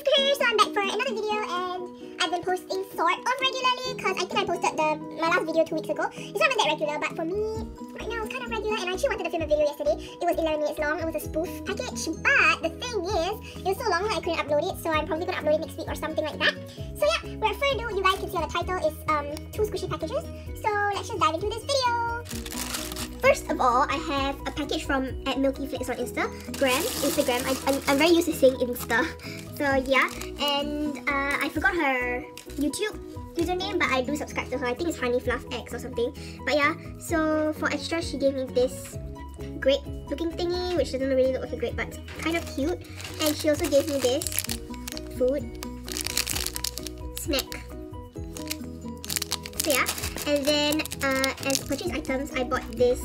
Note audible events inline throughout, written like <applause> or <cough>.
so I'm back for another video and I've been posting sort of regularly because I think I posted the my last video two weeks ago. It's not even that regular, but for me, right now it's kind of regular and I actually wanted to film a video yesterday. It was 11 minutes long, it was a spoof package, but the thing is, it was so long that I couldn't upload it, so I'm probably gonna upload it next week or something like that. So yeah, without further ado, you guys can see on the title is um two squishy packages. So let's just dive into this video. First of all, I have a package from at Milky Flakes on Instagram. Instagram. I, I'm, I'm very used to saying Insta. So yeah, and uh, I forgot her YouTube username, but I do subscribe to her. I think it's Honey Fluff X or something. But yeah, so for extra, she gave me this grape looking thingy, which doesn't really look like a but kind of cute. And she also gave me this food snack. So yeah, and then uh, as purchase items, I bought this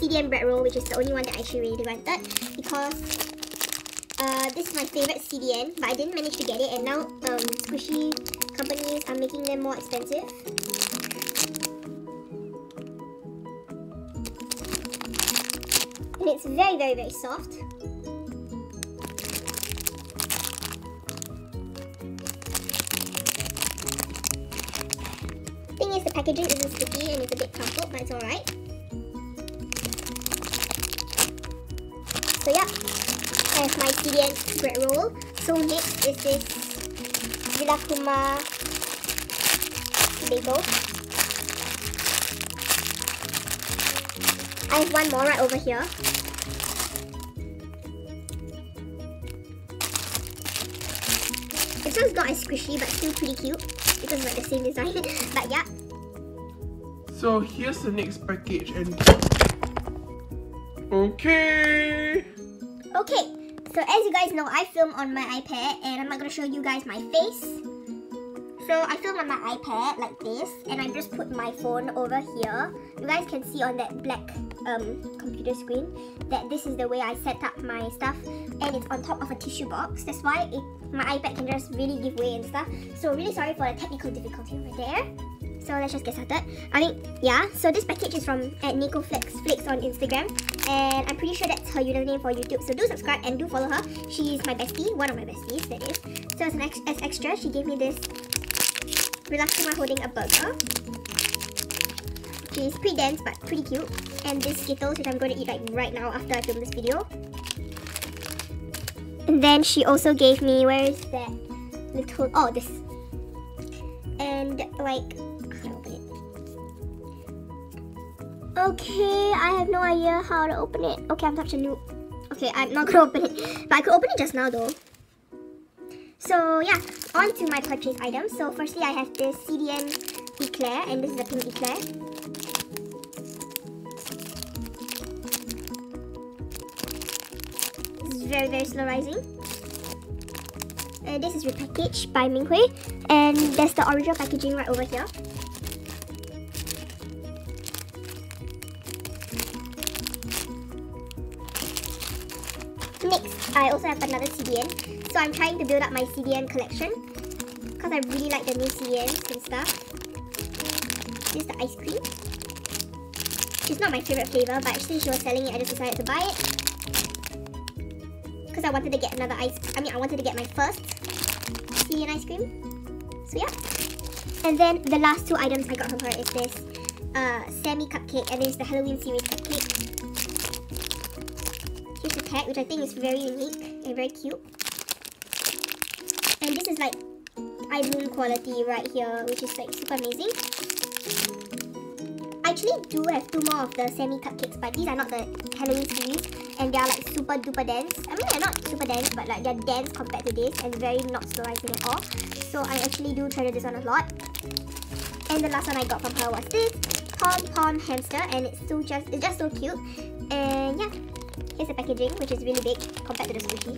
CDN bread roll, which is the only one that I actually really wanted because uh, this is my favorite CDN, but I didn't manage to get it, and now um, squishy companies are making them more expensive. And it's very, very, very soft. Thing is, the packaging isn't sticky and it's a bit crumpled, but it's alright. So yeah, I have my CDN bread roll. So next is this Rilakkuma bagel. I have one more right over here. This one's not as squishy but still pretty cute because it's like the same design. <laughs> but yeah. So here's the next package and Okay. Okay, so as you guys know, I film on my iPad and I'm not gonna show you guys my face. So I film on my iPad like this and I just put my phone over here. You guys can see on that black um, computer screen that this is the way I set up my stuff and it's on top of a tissue box. That's why it, my iPad can just really give way and stuff. So really sorry for the technical difficulty over there. So let's just get started. I mean, yeah, so this package is from at Nico Flex Flakes on Instagram. And I'm pretty sure that's her username for YouTube. So do subscribe and do follow her. She's my bestie, one of my besties, that is. So as an ex as extra, she gave me this Rilakkuma holding a burger. Is pretty dense but pretty cute. And this Skittles, which I'm going to eat like right now after I film this video. And then she also gave me, where is that little, oh this. And like, Okay, I have no idea how to open it. Okay, I'm such a noob. Okay, I'm not gonna open it. But I could open it just now though. So yeah, on to my purchase items. So firstly, I have this CDN eclair, and this is a pink eclair. This is very, very slow rising. Uh, this is repackaged by Minghui, and there's the original packaging right over here. Next, I also have another CDN. So I'm trying to build up my CDN collection because I really like the new CDNs and stuff. This is the ice cream. It's not my favorite flavor, but actually she was selling it, I just decided to buy it. Because I wanted to get another ice, I mean I wanted to get my first CDN ice cream. So yeah. And then the last two items I got from her is this uh, Sammy cupcake and is the Halloween series cupcake. Tag, which I think is very unique and very cute. And this is like iBloom quality right here, which is like super amazing. I actually do have two more of the semi cupcakes, but these are not the Halloween series, and they are like super duper dense. I mean, they're not super dense, but like they're dense compared to this, and very not rising at all. So I actually do treasure this one a lot. And the last one I got from her was this Pom Pom hamster, and it's so just it's just so cute. And yeah, Here's the packaging, which is really big compared to the squishy.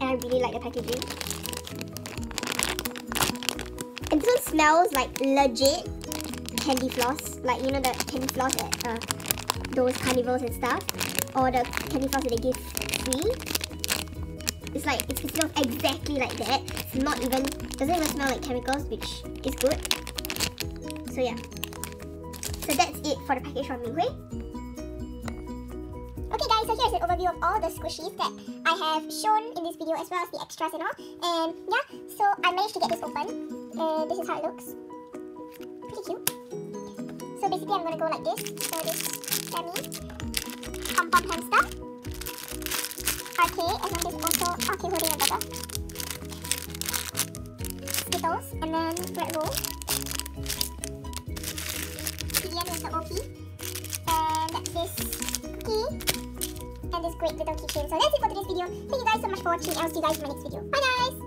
And I really like the packaging. And this one smells like legit candy floss. Like, you know the candy floss at uh, those carnivals and stuff. Or the candy floss that they give free. It's like, it smells exactly like that. It's not even, doesn't even smell like chemicals, which is good. So yeah. So that's it for the package from Minghui. Okay guys, so here's an overview of all the squishies that I have shown in this video as well as the extras and all. And yeah, so I managed to get this open. And this is how it looks. Pretty cute. So basically I'm gonna go like this. So this Sammy, Pom Pom Hamster, RK, and then there's also RK holding a burger. Skittles, and then Red Roll. Great little. So that's it for today's video. Thank you guys so much for watching. I'll see you guys in my next video. Bye guys!